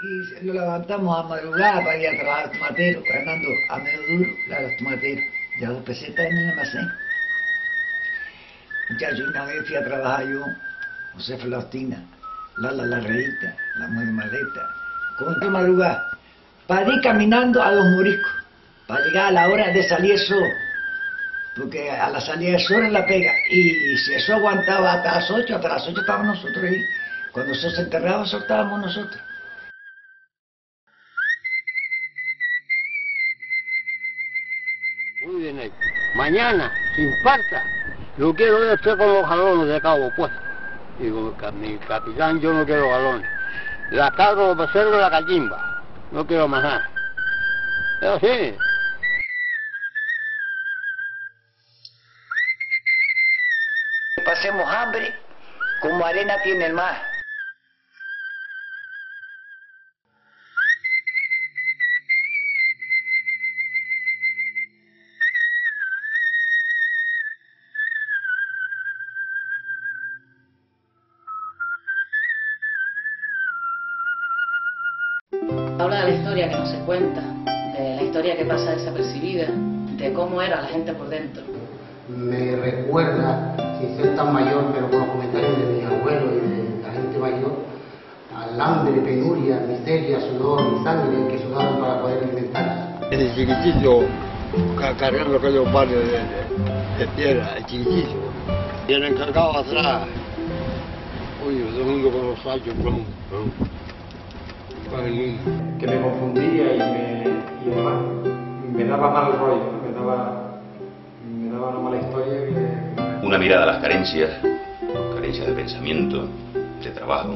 y lo levantamos a madrugada para ir a trabajar al tomatero, ganando a medio duro la los tomateros, ya dos pesetas en el almacén. Muchachos, una vez fui a trabajar yo, José Faustina, Lala la Reita, la Mujer Maleta, con madrugada, para ir caminando a los moriscos, para llegar a la hora de salir el sol, porque a la salida del sol es la pega, y si eso aguantaba hasta las 8, hasta las 8 estábamos nosotros ahí, cuando eso se enterraba, soltábamos nosotros. Mañana, sin falta, yo quiero ver usted con los galones de cabo puesto. Digo, "Ca- mi capitán, yo no quiero galones. La cargo, los y la cachimba. No quiero más nada. Pero sí, Pasemos hambre como arena tiene el mar. Habla de la historia que no se cuenta, de la historia que pasa desapercibida, de cómo era la gente por dentro. me recuerda, sin ser tan mayor, pero con los comentarios de mis abuelos y de la gente mayor, al hambre, penuria, miseria, sudor y sangre que sudaron para poder alimentarse. Desde chiquitito, ca- cargando aquellos barrios de, de, de piedra, de chiquitito. Y el encargado atrás, oye, todo el mundo con los sachos, plum, plum, con el mundo. que me confundía y me, y además me daba mal rollo, me daba, me daba una mala historia que Una mirada a las carencias, carencias de pensamiento, de trabajo,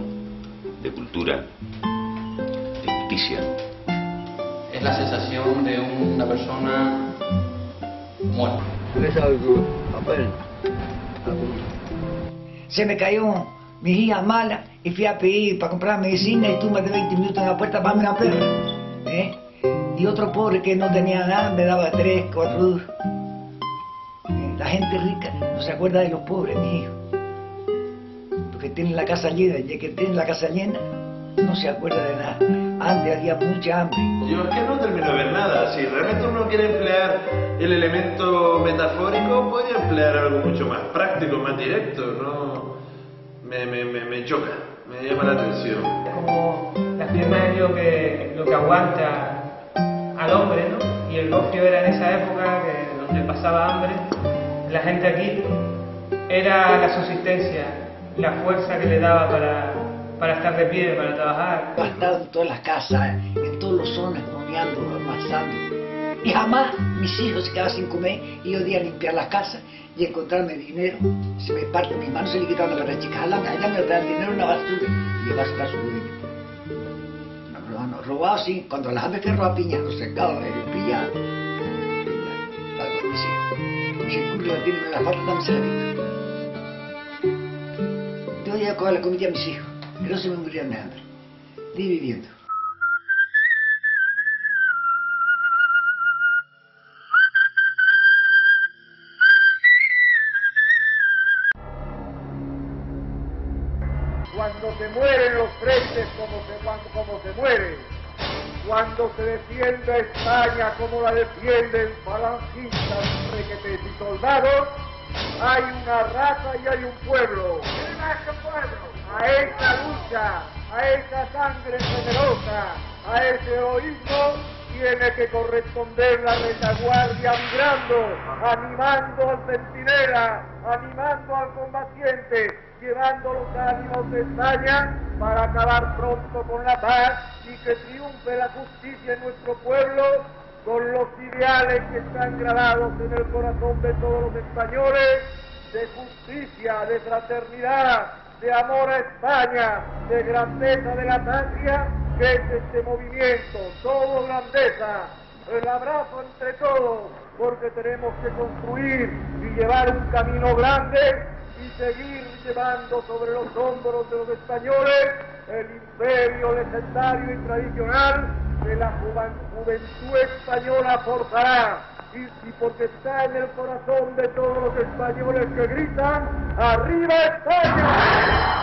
de cultura, de justicia. es la sensación de una persona muerta. Se me cayó mi hija mala y fui a pedir para comprar medicina y tú más de 20 minutos en la puerta para una perra. ¿eh? Y otro pobre que no tenía nada me daba 3, 4 duros. La gente rica no se acuerda de los pobres, mi hijo. Porque tienen la casa llena y el que tiene la casa llena no se acuerda de nada. Antes había mucha hambre. Yo es que no termino de ver nada. Si realmente uno quiere emplear el elemento metafórico, puede emplear algo mucho más práctico, más directo. No, me, me, me, me choca, me llama la atención. como la firma es lo que, lo que aguanta al hombre, ¿no? Y el ocio era en esa época que, donde pasaba hambre, la gente aquí era la subsistencia, la fuerza que le daba para, para estar de pie, para trabajar. He estado en todas las casas, en todas las zonas, moneando, amasando. Y jamás mis hijos se quedaban sin comer y yo día limpiar las casas y encontrarme dinero. Se me parte mis manos, se le quitaban las chicas, allá me dan dinero en una basura y llevarse a su dueño. No, no, no, robado sí, cuando las aves que roba piña, los cercados, eh, mis hijos. Y si el público tiene la falta, también se la. Yo voy a coger la comida a mis hijos, que no se me murieran de hambre. Di viviendo. Como se, cuando, como se mueren, cuando se defiende España como la defienden falangistas, requetes y soldados, hay una raza y hay un pueblo. ¿Quién es ese pueblo? A esa lucha, a esa sangre generosa, a ese heroísmo tiene que corresponder la retaguardia vibrando, animando al centinela, animando al combatiente, llevando los ánimos de España para acabar pronto con la paz y que triunfe la justicia en nuestro pueblo con los ideales que están grabados en el corazón de todos los españoles de justicia, de fraternidad, de amor a España, de grandeza de la patria, es este movimiento, todo grandeza, el abrazo entre todos, porque tenemos que construir y llevar un camino grande y seguir llevando sobre los hombros de los españoles el imperio legendario y tradicional que la juven- juventud española forjará. Y, y porque está en el corazón de todos los españoles que gritan, ¡Arriba España!